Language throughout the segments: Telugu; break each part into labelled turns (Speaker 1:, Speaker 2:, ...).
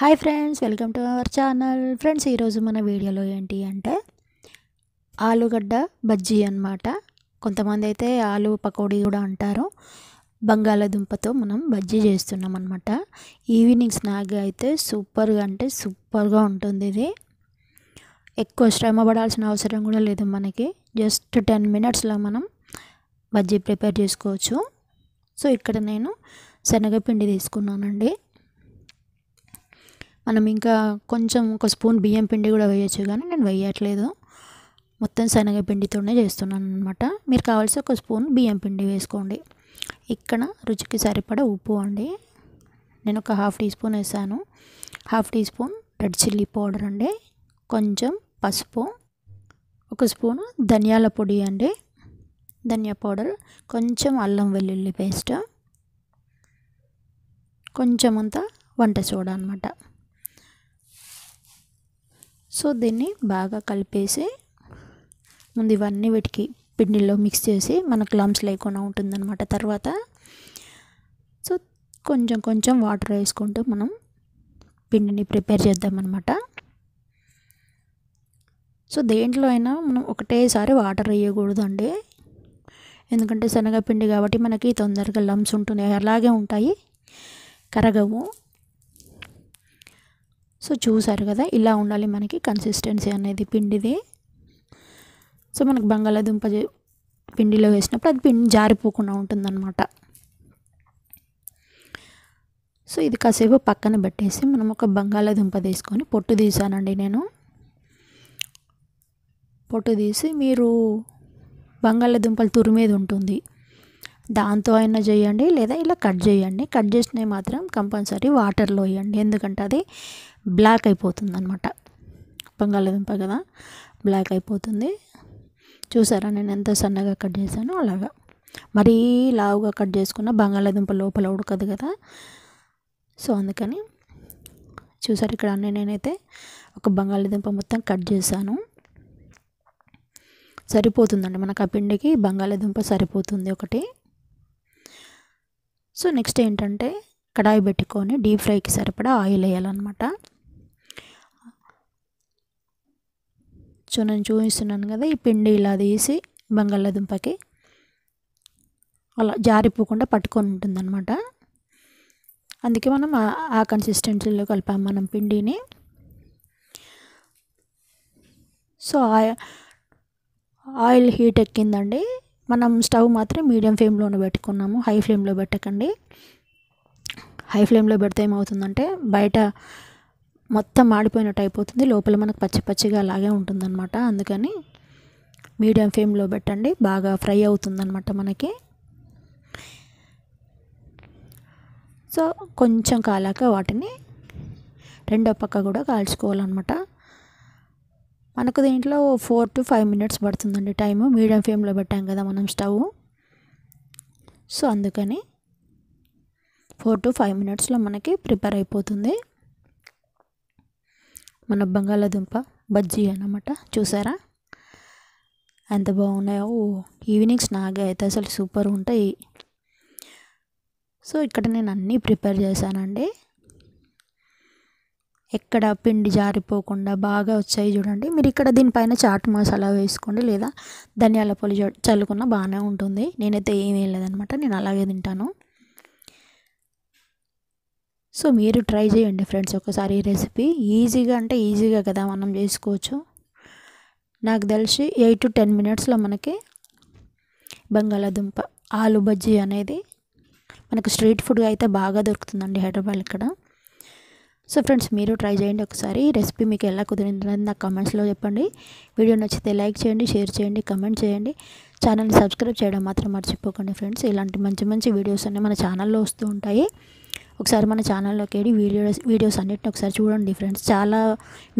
Speaker 1: Hi friends welcome to our channel. Friends ఈరోజు మన వీడియోలో ఏంటి అంటే ఆలుగడ్డ బజ్జీ అన్నమాట. కొంతమంది అయితే ఆలు పకోడీ కూడా అంటారు. బంగాళాదుంపతో మనం బజ్జీ చేస్తున్నాం అనమాట ఈవినింగ్ స్నాక్ అయితే సూపర్గా అంటే సూపర్గా ఉంటుంది ఇది. ఎక్కువ శ్రమ పడాల్సిన అవసరం కూడా లేదు మనకి. జస్ట్ టెన్ మినిట్స్లో మనం బజ్జీ ప్రిపేర్ చేసుకోవచ్చు. సో ఇక్కడ నేను శనగపిండి తీసుకున్నానండి. మనం ఇంకా కొంచెం ఒక స్పూన్ బియ్యం పిండి కూడా వేయచ్చు కానీ నేను వేయట్లేదు. మొత్తం శనగపిండితోనే చేస్తున్నాను అనమాట మీరు కావాల్సి ఒక స్పూన్ బియ్యం పిండి వేసుకోండి. ఇక్కడ రుచికి సరిపడ ఉప్పు అండి. నేను ఒక హాఫ్ టీ స్పూన్ వేసాను. Half teaspoon red chilli powder అండి. కొంచెం పసుపు. ఒక స్పూన్ ధనియాల పొడి అండి. ధనియా పౌడర్ కొంచెం అల్లం వెల్లుల్లి పేస్ట్ కొంచెం అంతా వంట సోడా అనమాట సో దీన్ని బాగా కలిపేసి ముందు ఇవన్నీ వీటికి పిండిలో మిక్స్ చేసి మనకు క్లమ్స్ లేకుండా ఉంటుందన్నమాట తర్వాత. సో కొంచెం కొంచెం వాటర్ వేసుకుంటూ మనం పిండిని ప్రిపేర్ చేద్దామన్నమాట. సో దేంట్లో అయినా మనం ఒకటేసారి వాటర్ వేయకూడదండి. ఎందుకంటే శనగపిండి కాబట్టి మనకి తొందరగా లమ్స్ ఉంటున్నాయి. అలాగే ఉంటాయి. కరగవు. సో చూసారు కదా ఇలా ఉండాలి మనకి కన్సిస్టెన్సీ అనేది పిండిది. సో మనకు బంగాళాదుంప పిండిలో వేసినప్పుడు అది పిండి జారిపోకుండా ఉంటుందన్నమాట. సో ఇది కాసేపు పక్కన పెట్టేసి మనం ఒక బంగాళాదుంప తీసుకొని పొట్టు తీసానండి నేను. పొట్టు తీసి మీరు బంగాళాదుంపలు తురిమేది ఉంటుంది. దాంతో అయినా చేయండి లేదా ఇలా కట్ చేయండి. కట్ చేసినవి మాత్రం కంపల్సరీ వాటర్లో వేయండి. ఎందుకంటే అది బ్లాక్ అయిపోతుంది అనమాట బంగాళాదుంప కదా బ్లాక్ అయిపోతుంది. చూసారా నేను ఎంత సన్నగా కట్ చేశానో అలాగా. మరీ లావుగా కట్ చేసుకున్న బంగాళాదుంప లోపల ఉడకదు కదా. సో అందుకని చూసారు ఇక్కడ అన్నీ నేనైతే ఒక బంగాళాదుంప మొత్తం కట్ చేశాను. సరిపోతుందండి. మనకు ఆ పిండికి బంగాళాదుంప సరిపోతుంది ఒకటి. సో నెక్స్ట్ ఏంటంటే కడాయి పెట్టుకొని డీప్ ఫ్రైకి సరిపడా ఆయిల్ వేయాలన్నమాట. సో నేను చూపిస్తున్నాను కదా ఈ పిండి ఇలా తీసి బంగాళాదుంపకి అలా జారిపోకుండా పట్టుకొని ఉంటుందన్నమాట. అందుకే మనం ఆ కన్సిస్టెన్సీలో కలిపాం మనం పిండిని. సో ఆయిల్ హీట్ ఎక్కిందండి. మనం స్టవ్ మాత్రం మీడియం ఫ్లేమ్లోనే పెట్టుకున్నాము. హై ఫ్లేమ్లో పెట్టకండి. హై ఫ్లేమ్లో పెడితే ఏమవుతుందంటే బయట మొత్తం మాడిపోయినట్టు అయిపోతుంది. లోపల మనకు పచ్చి పచ్చిగా అలాగే ఉంటుందన్నమాట. అందుకని మీడియం ఫ్లేమ్లో పెట్టండి. బాగా ఫ్రై అవుతుందన్నమాట మనకి. సో కొంచెం కాలాక వాటిని రెండో పక్క కూడా కాల్చుకోవాలన్నమాట. మనకు దీంట్లో ఫోర్ టు ఫైవ్ మినిట్స్ పడుతుందండి టైము. మీడియం ఫ్లేమ్లో పెట్టాం కదా మనం స్టవ్. సో అందుకని ఫోర్ టు ఫైవ్ మినిట్స్లో మనకి ప్రిపేర్ అయిపోతుంది. మన బంగాళాదుంప బజ్జీ అన్నమాట. చూసారా? ఎంత బాగున్నాయో. ఈవినింగ్ నాగే అయితే అసలు సూపర్ ఉంటాయి. సో ఇక్కడ నేను అన్నీ ప్రిపేర్ చేశానండి. ఎక్కడ పిండి జారిపోకుండా బాగా వచ్చాయి చూడండి. మీరు ఇక్కడ దీనిపైన చాట్ మసాలా వేసుకోండి లేదా ధనియాల పొడి చల్లుకున్న బాగానే ఉంటుంది. నేనైతే ఏం వేయలేదనమాట నేను అలాగే తింటాను. సో మీరు ట్రై చేయండి ఫ్రెండ్స్ ఒకసారి ఈ రెసిపీ. ఈజీగా అంటే ఈజీగా కదా మనం చేసుకోవచ్చు. నాకు తెలిసి ఎయిట్ టు టెన్ మినిట్స్లో మనకి బంగాళాదుంప ఆలు బజ్జీ అనేది మనకు స్ట్రీట్ ఫుడ్ అయితే బాగా దొరుకుతుందండి హైదరాబాద్ ఇక్కడ. సో ఫ్రెండ్స్ మీరు ట్రై చేయండి ఒకసారి. రెసిపీ మీకు ఎలా కుదిరింది నాకు కమెంట్స్లో చెప్పండి. వీడియో నచ్చితే లైక్ చేయండి షేర్ చేయండి కమెంట్ చేయండి. ఛానల్ని సబ్స్క్రైబ్ చేయడం మాత్రం మర్చిపోకండి ఫ్రెండ్స్. ఇలాంటి మంచి మంచి వీడియోస్ అన్నీ మన ఛానల్లో వస్తూ ఉంటాయి. ఒకసారి మన ఛానల్లోకి వెళ్ళి వీడియోస్ వీడియోస్ అన్నిటిని ఒకసారి చూడండి ఫ్రెండ్స్. చాలా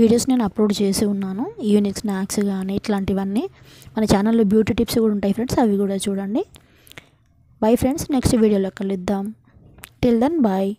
Speaker 1: వీడియోస్ నేను అప్లోడ్ చేసి ఉన్నాను. ఈవినింగ్ స్నాక్స్ కానీ ఇట్లాంటివన్నీ. మన ఛానల్లో బ్యూటీ టిప్స్ కూడా ఉంటాయి ఫ్రెండ్స్ అవి కూడా చూడండి. బై ఫ్రెండ్స్ నెక్స్ట్ వీడియోలో కలుద్దాం. Till then bye.